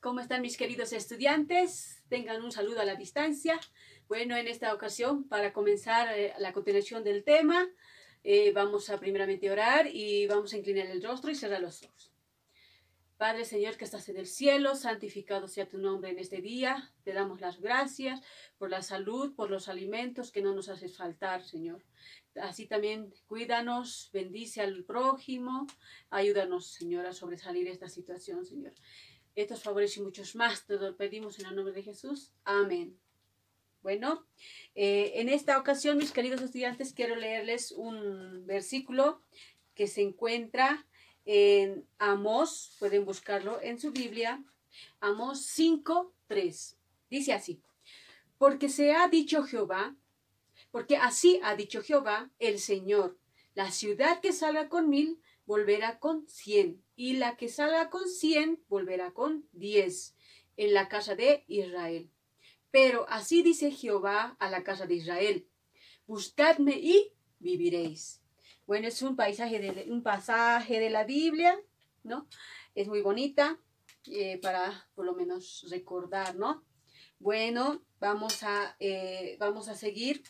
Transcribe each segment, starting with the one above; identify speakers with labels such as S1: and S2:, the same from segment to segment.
S1: ¿Cómo están mis queridos estudiantes? Tengan un saludo a la distancia. Bueno, en esta ocasión, para comenzar eh, la continuación del tema, eh, vamos a primeramente orar y vamos a inclinar el rostro y cerrar los ojos. Padre Señor que estás en el cielo, santificado sea tu nombre en este día. Te damos las gracias por la salud, por los alimentos que no nos haces faltar, Señor. Así también cuídanos, bendice al prójimo, ayúdanos, Señor, a sobresalir esta situación, Señor. Estos favores y muchos más te lo pedimos en el nombre de Jesús. Amén. Bueno, eh, en esta ocasión, mis queridos estudiantes, quiero leerles un versículo que se encuentra en Amós, pueden buscarlo en su Biblia, Amós 5, 3. Dice así, porque se ha dicho Jehová, porque así ha dicho Jehová, el Señor, la ciudad que salga con mil volverá con cien, y la que salga con cien volverá con diez en la casa de Israel. Pero así dice Jehová a la casa de Israel, buscadme y viviréis. Bueno, es un, paisaje de, un pasaje de la Biblia, ¿no? Es muy bonita eh, para por lo menos recordar, ¿no? Bueno, vamos a, eh, vamos a seguir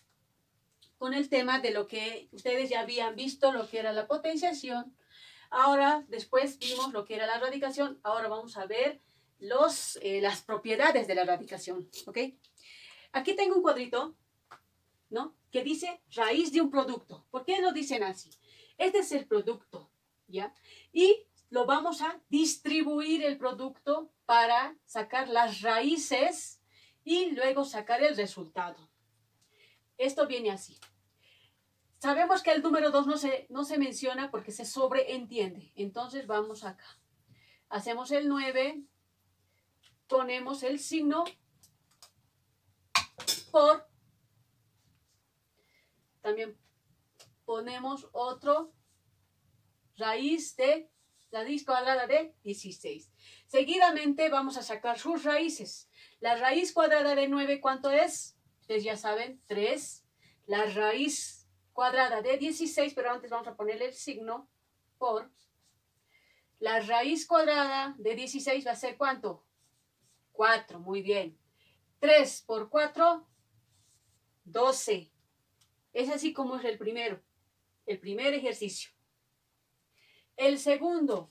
S1: con el tema de lo que ustedes ya habían visto, lo que era la potenciación, Ahora, después vimos lo que era la radicación. Ahora vamos a ver los, eh, las propiedades de la radicación. ¿Ok? Aquí tengo un cuadrito, ¿no? Que dice raíz de un producto. ¿Por qué lo dicen así? Este es el producto, ¿ya? Y lo vamos a distribuir el producto para sacar las raíces y luego sacar el resultado. Esto viene así. Sabemos que el número 2 no se, no se menciona porque se sobreentiende. Entonces vamos acá. Hacemos el 9, ponemos el signo por, también ponemos otro raíz de raíz cuadrada de 16. Seguidamente vamos a sacar sus raíces. La raíz cuadrada de 9, ¿cuánto es? Ustedes ya saben, 3. La raíz cuadrada de 16, pero antes vamos a ponerle el signo por. La raíz cuadrada de 16 va a ser ¿cuánto? 4, muy bien. 3 por 4, 12. Es así como es el primero, el primer ejercicio. El segundo,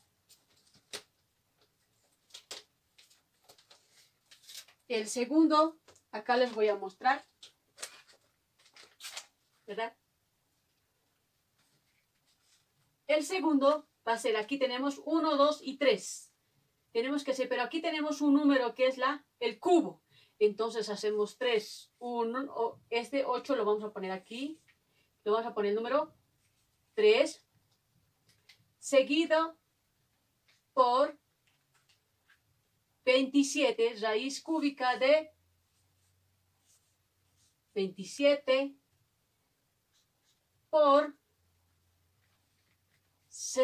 S1: el segundo, acá les voy a mostrar, ¿verdad? El segundo va a ser, aquí tenemos 1, 2 y 3. Tenemos que hacer, pero aquí tenemos un número que es la, el cubo. Entonces hacemos 3, 1, este 8 lo vamos a poner aquí. Lo vamos a poner el número 3. Seguido por 27, raíz cúbica de 27 por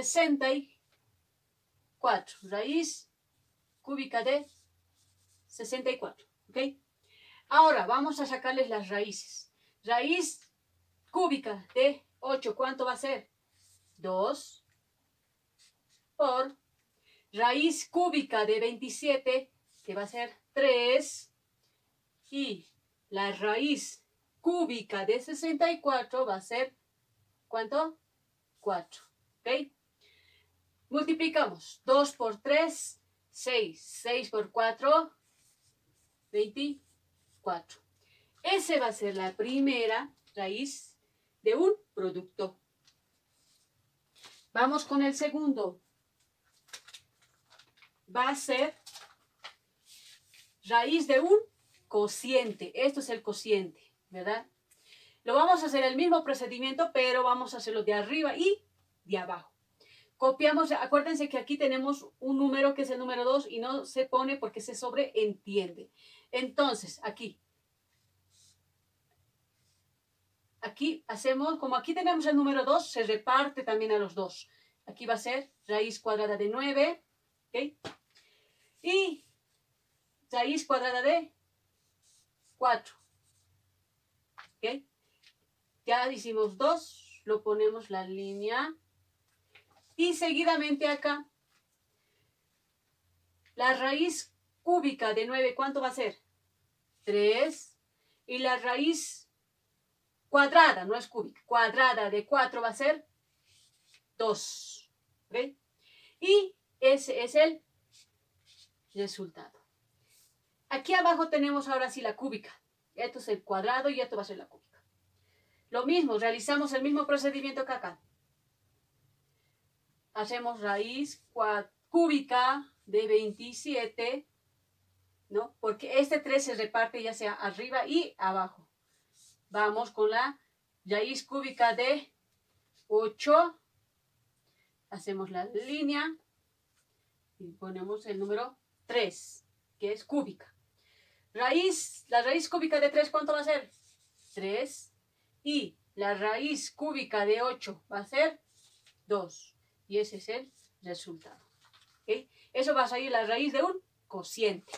S1: 64. Raíz cúbica de 64. ¿Ok? Ahora vamos a sacarles las raíces. Raíz cúbica de 8, ¿cuánto va a ser? 2 por raíz cúbica de 27, que va a ser 3, y la raíz cúbica de 64 va a ser, ¿cuánto? 4. ¿Ok? Multiplicamos 2 por 3, 6. 6 por 4, 24. Esa va a ser la primera raíz de un producto. Vamos con el segundo. Va a ser raíz de un cociente. Esto es el cociente, ¿verdad? Lo vamos a hacer el mismo procedimiento, pero vamos a hacerlo de arriba y de abajo. Copiamos, acuérdense que aquí tenemos un número que es el número 2 y no se pone porque se sobreentiende. Entonces, aquí. Aquí hacemos, como aquí tenemos el número 2, se reparte también a los dos. Aquí va a ser raíz cuadrada de 9, ¿ok? Y raíz cuadrada de 4, ¿ok? Ya hicimos 2, lo ponemos la línea y seguidamente acá, la raíz cúbica de 9, ¿cuánto va a ser? 3. Y la raíz cuadrada, no es cúbica, cuadrada de 4 va a ser 2. ¿Ok? Y ese es el resultado. Aquí abajo tenemos ahora sí la cúbica. Esto es el cuadrado y esto va a ser la cúbica. Lo mismo, realizamos el mismo procedimiento que acá. Hacemos raíz cúbica de 27, ¿no? Porque este 3 se reparte ya sea arriba y abajo. Vamos con la raíz cúbica de 8. Hacemos la línea y ponemos el número 3, que es cúbica. Raíz, la raíz cúbica de 3, ¿cuánto va a ser? 3. Y la raíz cúbica de 8 va a ser 2. Y ese es el resultado. Eso va a salir la raíz de un cociente.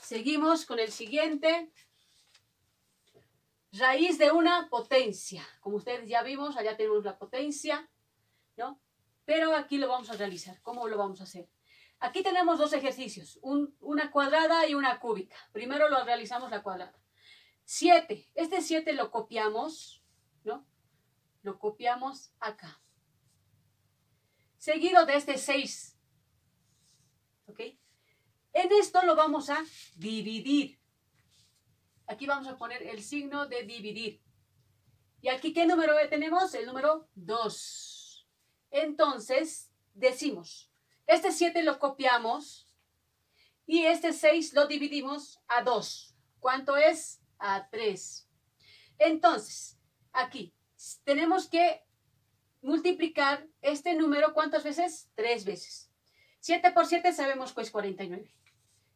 S1: Seguimos con el siguiente. Raíz de una potencia. Como ustedes ya vimos, allá tenemos la potencia, ¿no? Pero aquí lo vamos a realizar. ¿Cómo lo vamos a hacer? Aquí tenemos dos ejercicios, una cuadrada y una cúbica. Primero lo realizamos la cuadrada. 7. Este 7 lo copiamos. Lo copiamos acá. Seguido de este 6. ¿Ok? En esto lo vamos a dividir. Aquí vamos a poner el signo de dividir. ¿Y aquí qué número tenemos? El número 2. Entonces, decimos este 7 lo copiamos y este 6 lo dividimos a 2. ¿Cuánto es? A 3. Entonces, aquí tenemos que multiplicar este número ¿cuántas veces? 3 veces. 7 por 7 sabemos que es 49.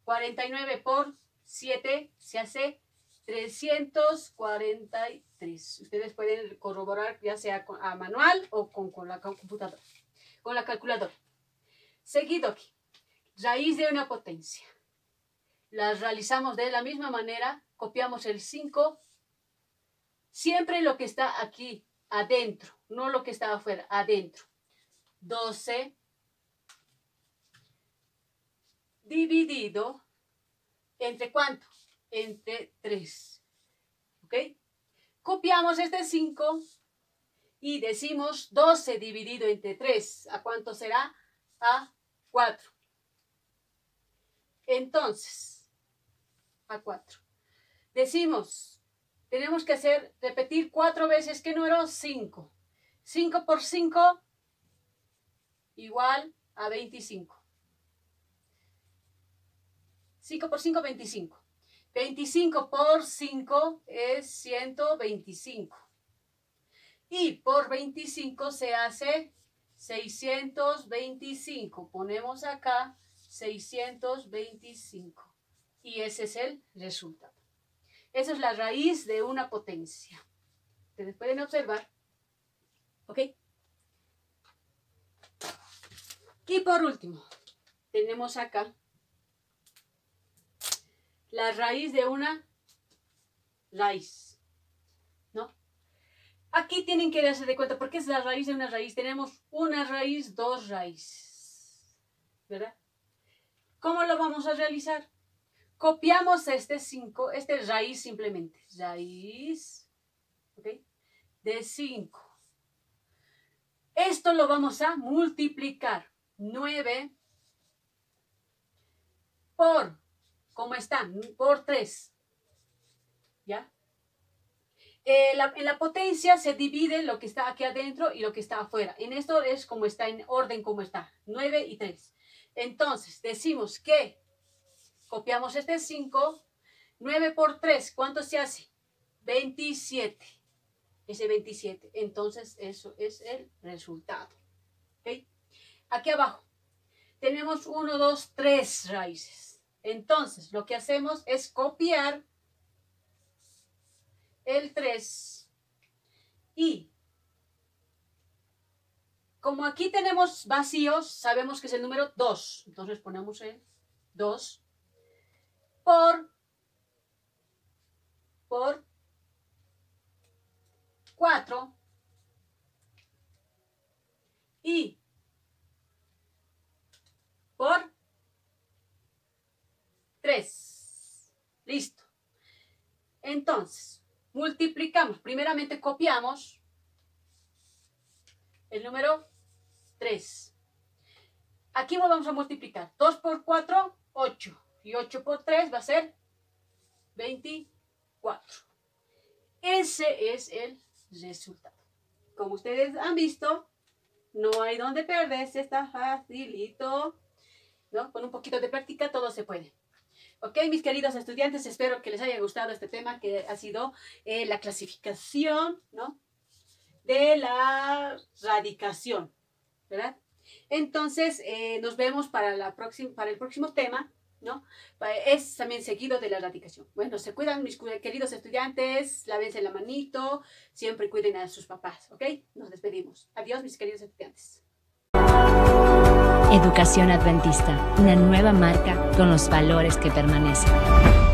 S1: 49 por 7 se hace 343. Ustedes pueden corroborar ya sea a manual o con, con la computadora, con la calculadora. Seguido aquí, raíz de una potencia. Las realizamos de la misma manera, copiamos el 5, siempre lo que está aquí adentro, no lo que está afuera, adentro. 12 dividido entre cuánto? Entre 3. ¿Ok? Copiamos este 5 y decimos 12 dividido entre 3. ¿A cuánto será? A 4. Entonces, a 4. Decimos, tenemos que hacer, repetir cuatro veces, ¿qué número? 5. 5 por 5 igual a 25. 5 por 5, 25. 25 por 5 es 125. Y por 25 se hace 625. Ponemos acá 625. Y ese es el resultado. Esa es la raíz de una potencia. Ustedes pueden observar. ¿Ok? Y por último, tenemos acá la raíz de una raíz. Aquí tienen que darse de cuenta, porque es la raíz de una raíz. Tenemos una raíz, dos raíces. ¿Verdad? ¿Cómo lo vamos a realizar? Copiamos este 5, este raíz simplemente. Raíz. De 5. Esto lo vamos a multiplicar. 9 por, ¿cómo está? Por 3. ¿Ya? Eh, en la potencia se divide lo que está aquí adentro y lo que está afuera. En esto es como está en orden, como está. 9 y 3. Entonces, decimos que copiamos este 5. 9 por 3, ¿cuánto se hace? 27. Ese 27. Entonces, eso es el resultado. Aquí abajo tenemos 1, 2, 3 raíces. Entonces, lo que hacemos es copiar el 3. Y como aquí tenemos vacíos, sabemos que es el número 2. Entonces ponemos el 2 por, por 4 y por 3. Listo. Entonces, multiplicamos. Primeramente copiamos el número 3. Aquí vamos a multiplicar. 2 por 4, 8. Y 8 por 3 va a ser 24. Ese es el resultado. Como ustedes han visto, no hay donde perderse, está facilito. ¿no? Con un poquito de práctica todo se puede. Ok, mis queridos estudiantes, espero que les haya gustado este tema que ha sido eh, la clasificación, ¿no? De la radicación, ¿verdad? Entonces, eh, nos vemos para, la próxima, para el próximo tema, ¿no? Es también seguido de la radicación. Bueno, se cuidan mis queridos estudiantes, lávense la manito, siempre cuiden a sus papás, ¿ok? Nos despedimos. Adiós, mis queridos estudiantes.
S2: Educación Adventista, una nueva marca con los valores que permanecen.